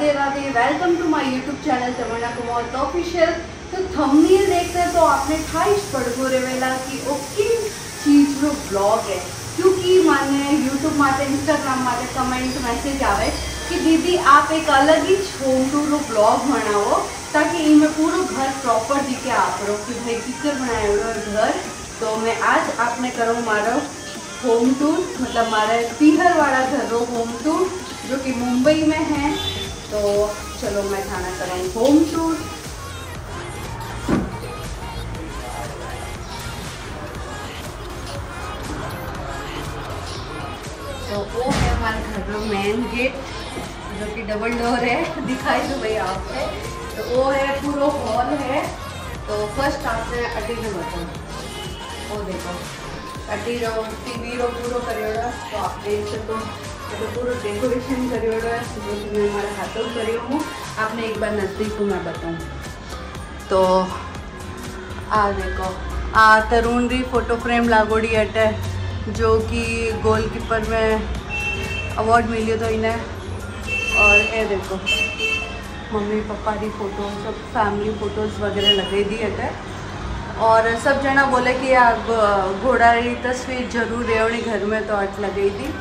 Radhe Radhe welcome to my YouTube channel Tamanna Kumar तो official तो thumbnail देखकर तो आपने खाइश पड़ गो रेवेला कि वो किन चीज़ रो ब्लॉग है? क्योंकि माने यूट्यूब माते इंस्टाग्राम माते कमेंट मैसेज आवे कि दीदी, आप एक अलग ही होम टू रो ब्लॉग बनाओ, ताकि इनमें पूरा घर प्रॉपर दिखे आप रो कि भाई किचन बनाए हुए घर। तो मैं आज आपने करो मारो होम टूर मतलब मारा पीहर वाला घर रो होम टूर जो कि मुंबई में है। तो चलो मैं खाना करूँ होम टूर तो वो है हमारे घर का मेन गेट जो कि डबल डोर है। दिखाई दो भाई आपको। तो वो है, पूरा हॉल है। तो फ़र्स्ट आपने अटी में बताओ वो देखो। अटी रो टीवी रो पूरो करियोड़ा तो आप देख सको पूरो डेकोरेशन करियोड़ा जो कि मैं हमारे हाथों करियो हूँ आपने एक बार नज़दीक को मैं बताऊँ तो आ देखो आ तरुण री फ़ोटो फ्रेम लागोड़ी अटे जो कि गोलकीपर में अवार्ड मिलियो तो इन्हें और ये देखो मम्मी पापा की फ़ोटो सब फैमिली फ़ोटोज़ वगैरह लगे दी है और सब जना बोले कि आप घोड़ा की तस्वीर ज़रूर रेवणी घर में तो अट लगे थी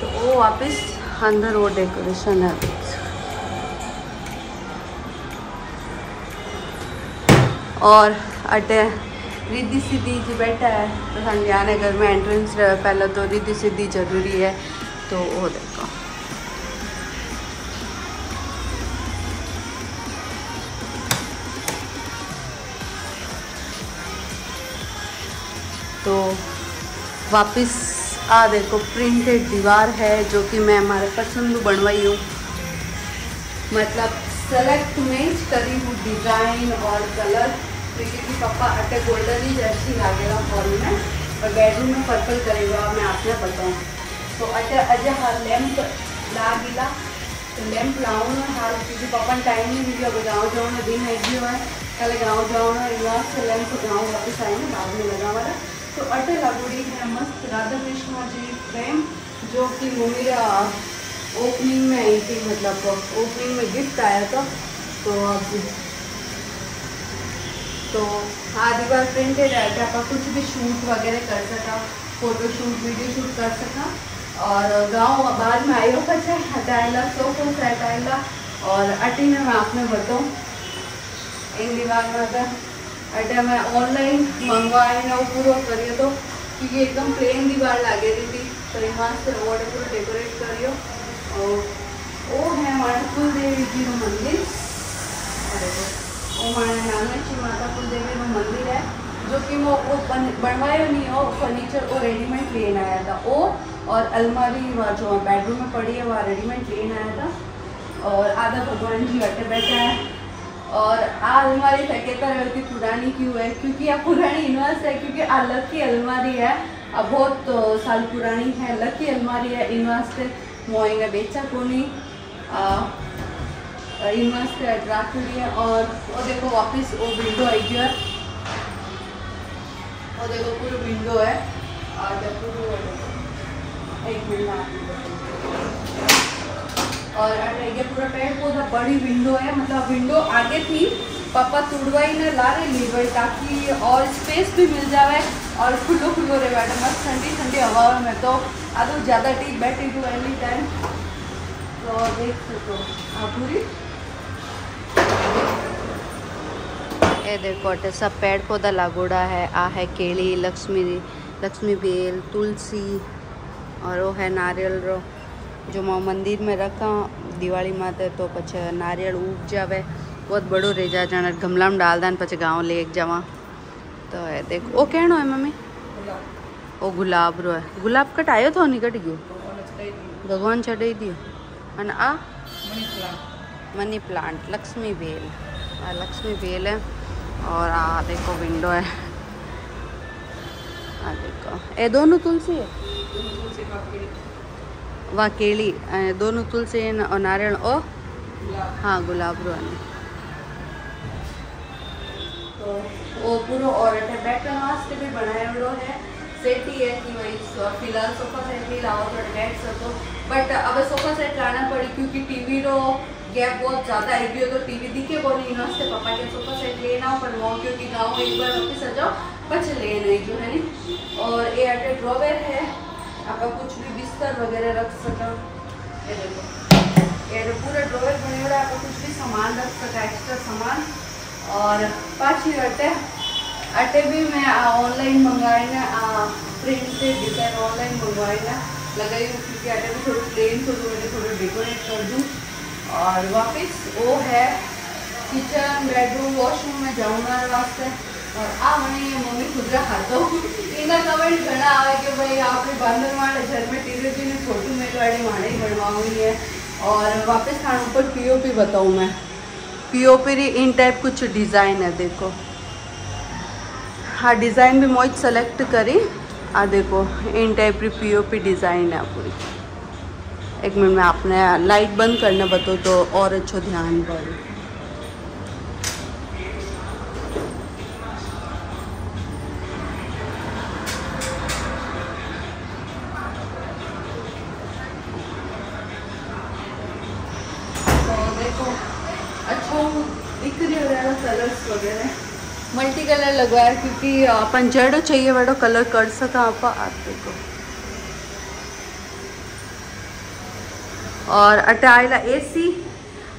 तो वो वापस अंदर वो डेकोरेशन है। और अटे, रिद्धि सिद्धि जी बैठा है तो आने घर में एंट्रेंस पहले तो रिद्धि सिद्धि ज़रूरी है तो वो देखो। तो वापस आ, देखो प्रिंटेड दीवार है जो कि मैं हमारे पसंद बनवाई हूँ। मतलब सेलेक्ट मैच करी हूँ डिज़ाइन और कलर क्योंकि पापा अटे गोल्डन ही जैसी लागेगा हॉल में और बेडरूम में पर्पल करेगा, मैं आपने बताऊँ। तो अटे अजय हर लैंप लागिला तो लैंप लाऊँ ना हाल, क्योंकि पापा टाइम नहीं मिली अब गाँव जाऊँ, दिन है कल गाँव जाऊँ, यहाँ से लैंप गाँव वापस आए ना बाद में लगा वाला। तो अटे लगोड़ी है, मस्त राधा कृष्णा जी फ्रेम जो कि मेरा ओपनिंग में आई थी मतलब ओपनिंग में गिफ्ट आया था। तो अब तो आधी बार प्रिंटेड है कि आप कुछ भी शूट वगैरह कर सका फ़ोटो शूट वीडियो शूट कर सका। और गाँव बाद में आयो पचे हटाएला सोफो सेट आएला और अटी में मैं आपने बताऊँ इन दीवार में अटे मैं ऑनलाइन मंगवाए वो पूरा करिए तो क्योंकि एकदम प्लेन दीवार लगे रही थी तो यहाँ से वो पूरा डेकोरेट करियो और वो है हमारे कुल देवी जी का मंदिर वो हमारे नामेची माता कुल देवी का मंदिर है जो कि वो वो बन बनवाया नहीं हो फर्नीचर और रेडीमेड लेन आया था वो और अलमारी वह जो बेडरूम में पड़ी है वहाँ रेडीमेड लेन आया था और आधा भगवान जी अटे बैठा है और आ अलमारी कहता है कि पुरानी क्यों है? क्योंकि यह पुरानी इन्वेस्ट है, क्योंकि आ लकी अलमारी है। अब बहुत तो साल पुरानी है लकी अलमारी है इन्वेस्ट मोएँगे बेचा को नहीं इन्वेस्ट राखड़ी है। और वो देखो वापस वो विंडो आई गया वो देखो पूरी विंडो है। और पूरी एक मिनट। और ये पूरा पेड़ पौधा बड़ी विंडो है मतलब विंडो आगे थी, पापा तुड़वाई ने ला रहे ली गई ताकि और स्पेस भी मिल जाए और खुलो खुलो रहे बैठे मस्त ठंडी ठंडी हवा में। तो आदू ज़्यादा टी बैठी टू एनी टाइम तो देख सको हाँ पूरी? ये देखो, अटे सब पेड़ पौधा लागोड़ा है। आ है केली, लक्ष्मी लक्ष्मी बेल, तुलसी, और वो है नारियल रो। जो मैं मंदिर में रखा दिवाली રખા तो पे नारियल उग નારિયેળ बहुत बड़ो रह રહી જાય गमला में डाल दें पे गाँव लेक जावा तो है देख वो कहनो है मम्मी वो गुलाब रो है गुलाब कटायो तो नहीं कट गयो भगवान चढ़ाई दियो અને आ मनी प्लांट लक्ष्मी बेल आ लक्ष्मी बेल है और आ देखो विंडो है आ देखो ये दोनों तुलसी है व केली दोनों तुलसी आहिनि ऐं नारेल और हा, गुलाब जो तो वो पूरा और है। बैक का मास्क भी बनाया हुआ है। सेटी है कि वही फ़िलहाल सोफा सेट ही लाओ, थोड़ा बैठ सको। बट अब सोफा सेट लाना पड़ी क्योंकि टीवी रो गैप बहुत ज़्यादा है। गयो तो टीवी दिखे बोली हाँ, ना से पापा के सोफा सेट लेना पर मॉम, क्योंकि गाँव एक बार ऑफ़िस आ जाओ बच ले नहीं जो, है नी? और ये अटे ड्रॉवेर है। आपका कुछ भी बिस्तर वगैरह रख सको। ये देखो। ये पूरा ड्रॉवेर बने आप कुछ भी सामान रख सका एक्स्ट्रा सामान। और पाँच अटे अटे भी मैं ऑनलाइन मंगवाए ना प्रिंट से डिज़ाइन ऑनलाइन मंगवाए ना लगाई हूँ क्योंकि अटे भी थोड़ा प्लेन थोड़ा थोड़ा डेकोरेट कर दूँ। और वापस वो है किचन बेडरूम वॉशरूम में जाऊँगा वास्ते। મને મમ્મી ખુદરા ખાતો એના કમેન્ટ ઘણા આવે કે ભાઈ આપણે બાંધર માળે घर में टीवी ने छोटू मेघवाड़ी माड़े बनवाई है और वापस खाने ऊपर पीओपी बताऊँ मैं पीओपी री इन टाइप कुछ डिज़ाइन है देखो हाँ डिज़ाइन भी मोज सेलेक्ट करी आ देखो इन टाइप री पीओपी डिज़ाइन है पूरी एक मिनट में आपने लाइट बंद करने बताओ तो और अच्छो ध्यान पड़े कलर्स वगैरह। मल्टी कलर लगवाया क्योंकि अपन जड़ो चाहिए, वेड़ो कलर कर सका आप देखो। और अटाइला एसी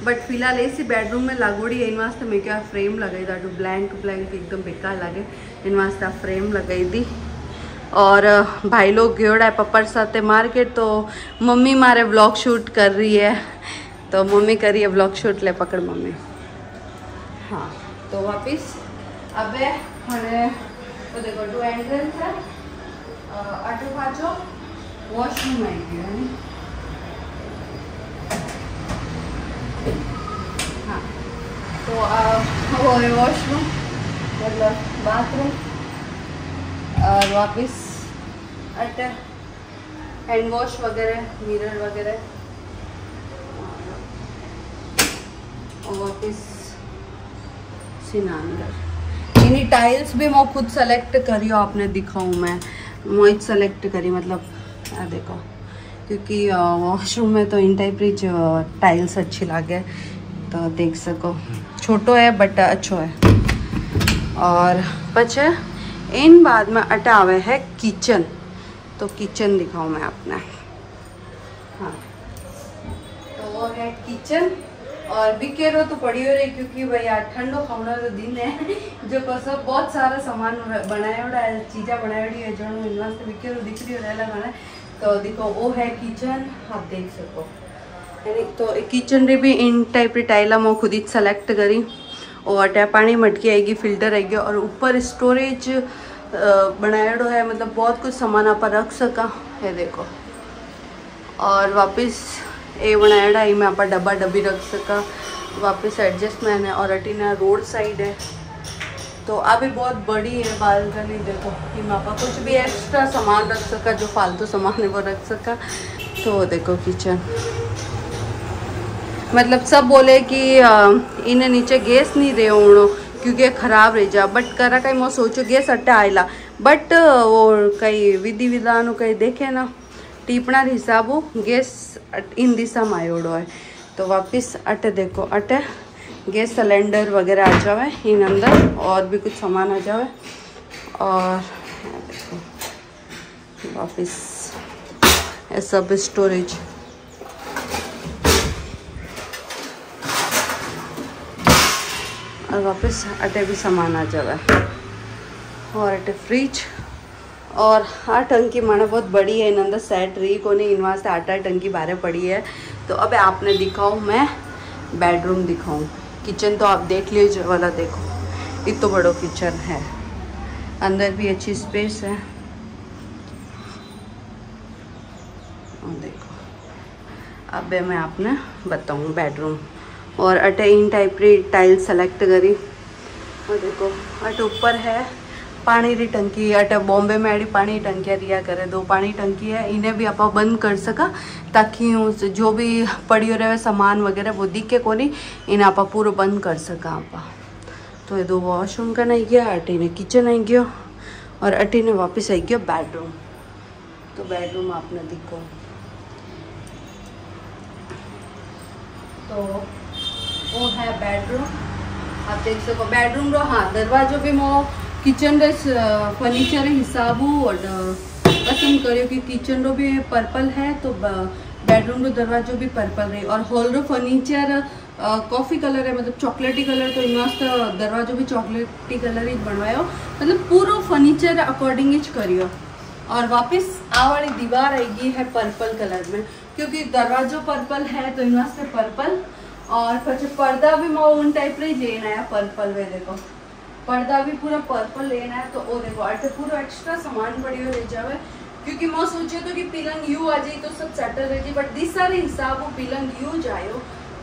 बट फ़िलहाल एसी बेडरूम में लागोड़ी इन वास्ते मैं क्या फ्रेम लगाई ॾाढो ब्लैंक ब्लैंक एकदम बेकार लगे। इन वास्ते फ्रेम लगाई दी। और भाई लोग गयोड़ा है पप्पर साथ मार्केट तो मम्मी मारे व्लॉग शूट कर रही है। तो मम्मी करी है व्लॉग शूट ले पकड़ मम्मी। हाँ तो वापिस। अब वॉशरूम हाँ तो वॉशरूम मतलब बाथरूम और वापस, अट हैंड वॉश वगैरह मिरर वगैरह। और वापस इन्हीं टाइल्स भी मैं खुद सेलेक्ट करी आपने दिखाऊँ मैं। मैं सेलेक्ट करी मतलब देखो, क्योंकि वॉशरूम में तो इन टाइप री टाइल्स अच्छी लागे तो देख सको। छोटो है बट अच्छो है। और पचे इन बाद में अटावे है किचन तो किचन दिखाऊँ मैं अपना हाँ। तो वो है किचन और बिकेरो तो पड़ी हो रही, क्योंकि भैया ठंडो खाना तो दिन है। जो कसो बहुत सारा सामान बनाया है, चीज़ा बनाई है जो वास्ते बिकेरो दिख रही हो रहा है तो देखो वो है किचन, आप देख सको। तो किचन रे भी इन टाइप री टाइला मैं खुद ही सेलेक्ट करी। और टैप पानी मटकी आएगी फ़िल्टर आएगी, और ऊपर स्टोरेज बनाया है मतलब बहुत कुछ सामान आप रख सका। है देखो। और वापस એ बनाया में आप डब्बा डब्बी रख सका वापस एडजस्टमेंट है और अटीना रोड साइड है तो अभी बहुत बड़ी है बालकनी देखो कि मापा कुछ भी एक्स्ट्रा सामान रख सका जो फालतू सामान है वो रख सका तो देखो किचन मतलब सब बोले कि इन्हें नीचे गैस नहीं रहे उड़ो क्योंकि ख़राब रह जा बट करा कहीं मैं सोचो गैस अट्टा आयला बट वो कई विधि विधान कहीं देखे ना टीपना हिसाबो गैस इन दिशा में आयोड़ो है तो वापस अट देखो अट गैस सिलेंडर वगैरह आ जाए इन अंदर और भी कुछ सामान आ जाए और वापस सब स्टोरेज और वापस अटे भी सामान आ जाए और अटे फ्रिज और आ टंकी माना बहुत बड़ी है इन अंदर सेट रही को नहीं इन वास्ते आटा टंकी बारह पड़ी है। तो अब आपने दिखाऊँ, मैं बेडरूम दिखाऊँ। किचन तो आप देख लीजिए वाला देखो। इतना तो बड़ो किचन है। अंदर भी अच्छी स्पेस है। देखो, अब मैं आपने बताऊँ बेडरूम और अटे इन टाइप की टाइल सेलेक्ट करी। और देखो, अट ऊपर है। पानी री टंकी अट बॉम्बे में अड़ी पानी टंकिया दिया करे दो पानी टंकी है इन्हें भी आप बंद कर सका ताकि उस जो भी पड़ी रहे सामान वगैरह वो दिखे को नहीं इन्हें आप पूरा बंद कर सका आप तो ये दो वॉशरूम का नहीं गया अट इन्हें किचन आई गयो और अटी ने वापस आई गया बेडरूम तो बेडरूम आपने दिखो तो वो है बेडरूम आप देख सको बेडरूम रो हाँ दरवाजो भी मो किचन रे फर्नीचर हिसाब पसंद करियो कि किचन रो भी पर्पल है तो बेडरूम रो दरवाजो भी पर्पल रही और हॉल रो फर्नीचर कॉफ़ी कलर है मतलब चॉकलेटी कलर तो मस्त दरवाजो भी चॉकलेटी कलर ही बनवायो। मतलब पूरा फर्नीचर अकॉर्डिंग ही करियो। और वापस आ वाली दीवार आएगी है पर्पल कलर में। क्योंकि दरवाजो पर्पल है तो इन वास्ते पर्पल। और फिर पर्दा भी मैं, उन टाइप रही लेना है, पर्पल में देखो। पर्दा भी पूरा पर्पल लेना है तो वो देखो पूरा एक्स्ट्रा सामान हो ले जावे। क्योंकि मैं सोचे तो कि पीलंग यू आ जाए तो सब सेटल रह जाए बट दिस सारे हिसाब वो पीलंग यू जायो।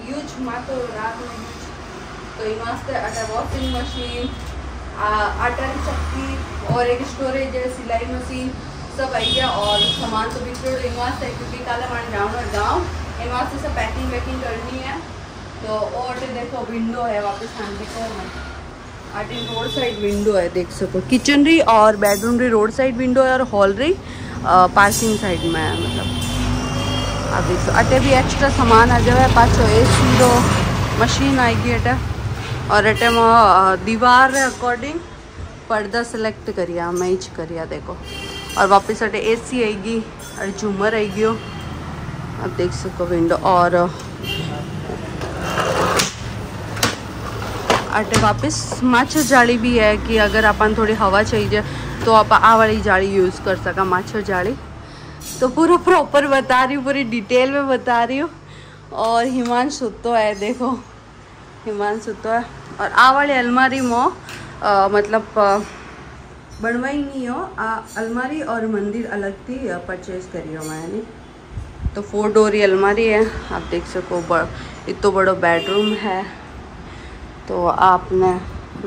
यूज़ तो रात में यूज़ तो इन वास्ते अटा वॉशिंग मशीन आटा की चक्की और एक स्टोरेज है, सिलाई मशीन सब आई गया और सामान तो बिखरे इन वास्ते क्योंकि कल मान जाऊँ और गाँव इन वास्ते सब पैकिंग वैकिंग करनी है। तो और देखो विंडो है वापस आने को। आटे रोड साइड विंडो है, देख सको। किचन रही और बेडरूम रही, रोड साइड विंडो है और हॉल रही पार्किंग साइड में है मतलब। आप देख अटे भी एक्स्ट्रा सामान आ जाए पाछो ए सी रो मशीन आएगी अटे। और अटे दीवार अकॉर्डिंग पर्दा सिलेक्ट करिया मैच करिया, देखो। और वापस अटे ए सी आएगी और झूमर आएगी अब देख सको विंडो और अटे वापस। मच्छर जाली भी है कि अगर अपन थोड़ी हवा चाहिए तो आप आ वाली जाली यूज़ कर सका मच्छर जाली। तो पूरा प्रॉपर बता रही हूँ, पूरी डिटेल में बता रही हूँ। और हिमान सुतो है, देखो। हिमान सुतो है। और आ वाली अलमारी मो मतलब बनवाई नहीं हो। अलमारी और मंदिर अलग थी परचेज करी हो मैंने। तो फोर डोरी अलमारी है। आप देख सको इतना बड़ो बेडरूम है। तो आपने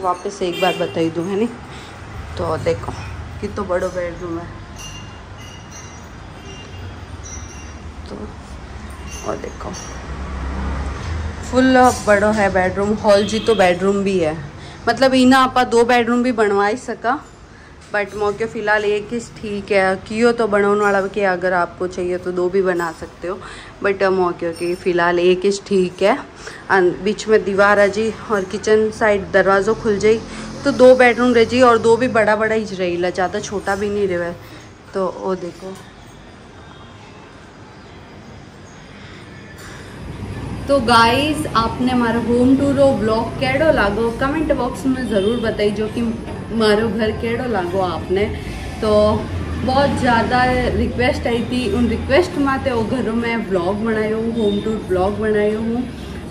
वापस एक बार बताई दूँ, है नी तो देखो, कितना बड़ो बेडरूम है। तो और देखो फुल बड़ो है बेडरूम हॉल जी तो बेडरूम भी है। मतलब इना आप दो बेडरूम भी बनवा ही सका। बट मौके फ़िलहाल एक ही ठीक है। कियो तो बनने वाला के अगर आपको चाहिए तो दो भी बना सकते हो। बट मौके की फ़िलहाल एक ही ठीक है। बीच में दीवार आ जी और किचन साइड दरवाज़ो खुल जाई तो दो बेडरूम रह जी और दो भी बड़ा बड़ा ही रही ज़्यादा छोटा भी नहीं रहे। तो वो देखो। तो गाइस आपने मारो होम टूर ब्लॉग केड़ो लागो? कमेंट बॉक्स में ज़रूर बताइजो कि मारो घर केड़ो लागो आपने। तो बहुत ज़्यादा रिक्वेस्ट आई थी। उन रिक्वेस्ट माते वो घरों में ब्लॉग बनायो हूँ होम टूर ब्लॉग बनायो हूँ।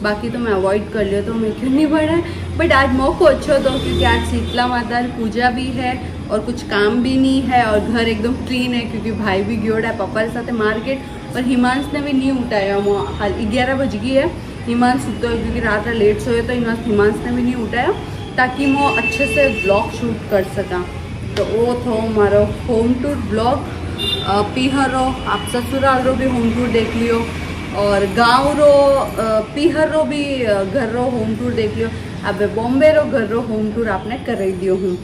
बाकी तो मैं अवॉइड कर लिया तो मैं क्यों नहीं बढ़ा बट आज मौको अच्छो तो क्योंकि आज शीतला माता पूजा भी है और कुछ काम भी नहीं है और घर एकदम क्लीन है क्योंकि भाई भी गयोड़ा है, पापा के साथ मार्केट और हिमांश ने भी नहीं उठाया। वो हाल ग्यारह बज गई है। हिमांश सुतो क्योंकि रात रात लेट सोए तो हिमांश हिमांश ने भी नहीं उठाया। ताकि वो अच्छे से ब्लॉग शूट कर सका। तो वो थो मारो होम टूर ब्लॉग पीहर रो आप ससुराल रो भी होम टूर देख लियो, और गाँव रो पीहर रो भी घर रो होम टूर देख लियो। अब बॉम्बे रो घर रो होम टूर आपने कर दियो हूँ।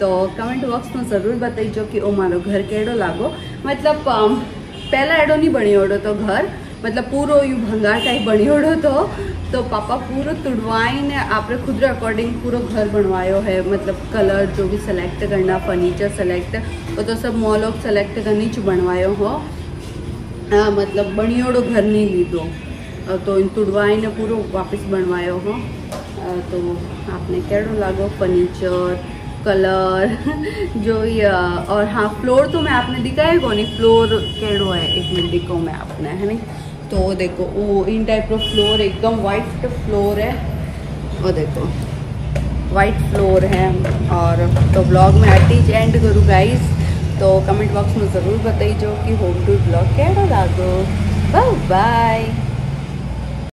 तो कमेंट बॉक्स में ज़रूर बताइजो कि ओ मारो घर केड़ो लागो। मतलब पहला एडो नहीं बनी ओडो तो घर मतलब पूरो यू भंगार टाइप बनी ओडो तो। तो पापा पूरो तुड़वाई ने आपने खुद अकॉर्डिंग पूरा घर बनवायो है मतलब कलर जो भी सेलेक्ट करना फर्नीचर सेलेक्ट वो तो सब मॉलोक सेलेक्ट करनी बनवायो हो। आ, मतलब बणियोड़ो घर नहीं लीधो। तो इन तुड़वाई ने पूरो वापस बनवायो हो। तो आपने कैडो लागो? फर्नीचर कलर जो ये और हाँ फ्लोर तो मैं आपने दिखाया को नहीं फ्लोर केड़ो है? एक मिनट तो देखो, वो इन टाइप का फ्लोर एकदम वाइट फ्लोर है। वो देखो वाइट फ्लोर है। और तो ब्लॉग में एट एंड करूँ गाइज़ तो कमेंट बॉक्स में ज़रूर बताइए जो कि होम टू ब्लॉग कैसा लागो बाय बाय